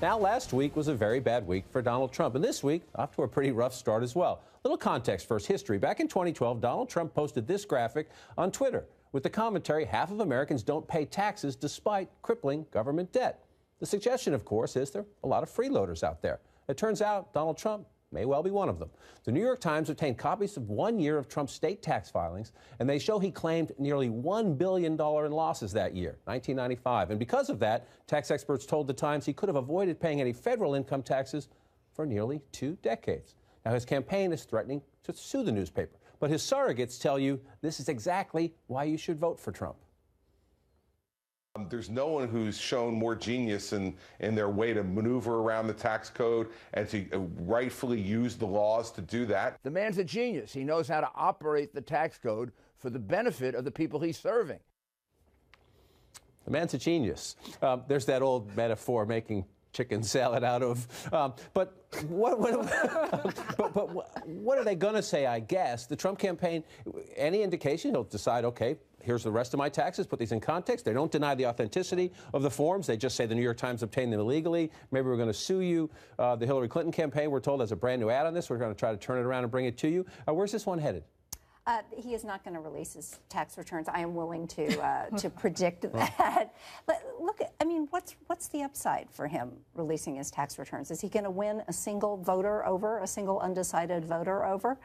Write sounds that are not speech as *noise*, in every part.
Now, last week was a very bad week for Donald Trump, and this week off to a pretty rough start as well. Little context first history. Back in 2012, Donald Trump posted this graphic on Twitter with the commentary half of Americans don't pay taxes despite crippling government debt. The suggestion, of course, is there are a lot of freeloaders out there. It turns out Donald Trump may well be one of them. The New York Times obtained copies of one year of Trump's state tax filings, and they show he claimed nearly $1 billion in losses that year, 1995. And because of that, tax experts told the Times he could have avoided paying any federal income taxes for nearly two decades. Now, his campaign is threatening to sue the newspaper, but his surrogates tell you this is exactly why you should vote for Trump. Um, there's no one who's shown more genius in, in their way to maneuver around the tax code and to uh, rightfully use the laws to do that. The man's a genius. He knows how to operate the tax code for the benefit of the people he's serving. The man's a genius. Um, there's that old metaphor making chicken *laughs* salad out of. Um, but what, what *laughs* but, but what are they going to say? I guess the Trump campaign. Any indication he'll decide? Okay, here's the rest of my taxes. Put these in context. They don't deny the authenticity of the forms. They just say the New York Times obtained them illegally. Maybe we're going to sue you. Uh, the Hillary Clinton campaign, we're told, has a brand new ad on this. We're going to try to turn it around and bring it to you. Uh, where's this one headed? Uh, he is not going to release his tax returns. I am willing to uh, to *laughs* predict that. But look, I mean, what's what's the upside for him releasing his tax returns? Is he going to win a single voter over, a single undecided voter over?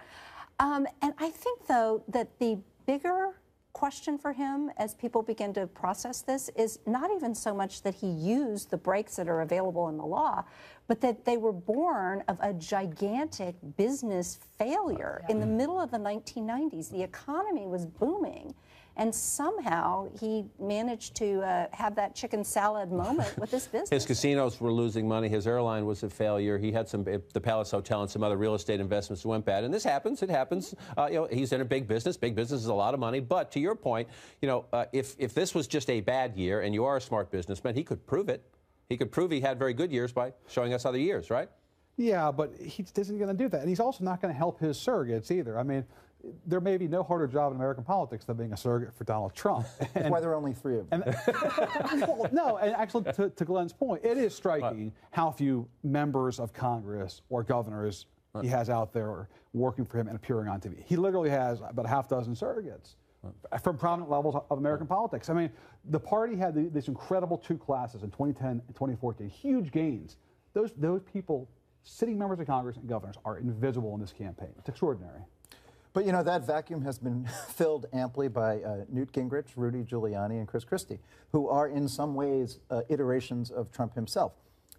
Um, and I think, though, that the bigger question for him as people begin to process this is not even so much that he used the breaks that are available in the law, but that they were born of a gigantic business failure oh, yeah. in the middle of the 1990s. The economy was booming. And somehow he managed to uh, have that chicken salad moment with this *laughs* business. his casinos were losing money. His airline was a failure. He had some, the Plaza Hotel and some other real estate investments went bad. And this happens. It happens. Uh, you know, he's in a big business. Big business is a lot of money. But to your point, you know, uh, if if this was just a bad year and you are a smart businessman, he could prove it. He could prove he had very good years by showing us other years, right? Yeah, but he isn't going to do that. And he's also not going to help his surrogates either. I mean, there may be no harder job in American politics than being a surrogate for Donald Trump. *laughs* That's why there are only three of them. And, well, *laughs* no, and actually, to, to, Glenn's point, it is striking right. how few members of Congress or governors right. he has out there working for him and appearing on TV. He literally has about a half dozen surrogates right. from prominent levels of American politics. I mean, the party had the, this incredible two classes in 2010 and 2014, huge gains. Those, those people, sitting members of Congress and governors, are invisible in this campaign. It's extraordinary. But you know, that vacuum has been *laughs* filled amply by uh, Newt Gingrich, Rudy Giuliani, and Chris Christie, who are in some ways uh, iterations of Trump himself.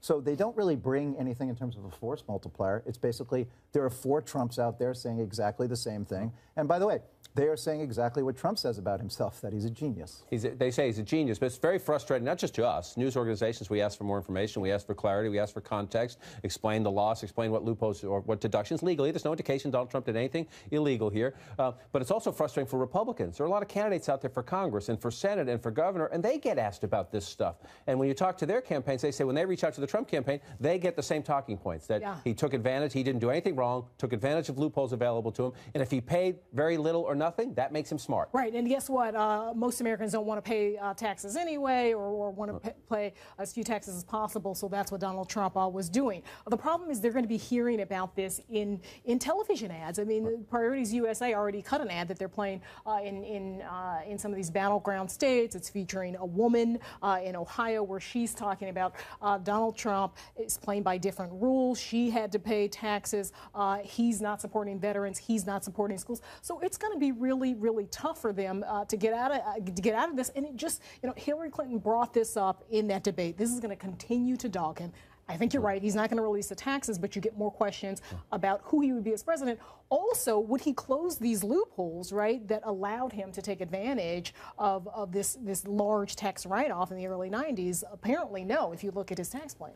So they don't really bring anything in terms of a force multiplier. It's basically there are four Trumps out there saying exactly the same thing. And by the way, they are saying exactly what Trump says about himself, that he's a genius. He's a, they say he's a genius, but it's very frustrating, not just to us. News organizations, we ask for more information, we ask for clarity, we ask for context, explain the loss, explain what loopholes or what deductions legally. There's no indication Donald Trump did anything illegal here. Uh, but it's also frustrating for Republicans. There are a lot of candidates out there for Congress and for Senate and for governor, and they get asked about this stuff. And when you talk to their campaigns, they say when they reach out to the Trump campaign, they get the same talking points that yeah. he took advantage, he didn't do anything wrong, took advantage of loopholes available to him, and if he paid very little or nothing, that makes him smart. Right, and guess what? Uh, most Americans don't want to pay uh, taxes anyway, or, or want to pay as few taxes as possible. So that's what Donald Trump uh, was doing. The problem is they're going to be hearing about this in in television ads. I mean, right. Priorities USA already cut an ad that they're playing uh, in in uh, in some of these battleground states. It's featuring a woman uh, in Ohio where she's talking about Donald Trump is playing by different rules. She had to pay taxes. he's not supporting veterans. He's not supporting schools. So it's going to be really, really tough for them uh, to get out of uh, to get out of this. And it just, you know, Hillary Clinton brought this up in that debate. This is going to continue to dog him. I think you're mm. right. He's not going to release the taxes, but you get more questions about who he would be as president. Also, would he close these loopholes, right, that allowed him to take advantage of, of this, this large tax write off in the early 90s? Apparently, no, if you look at his tax plan.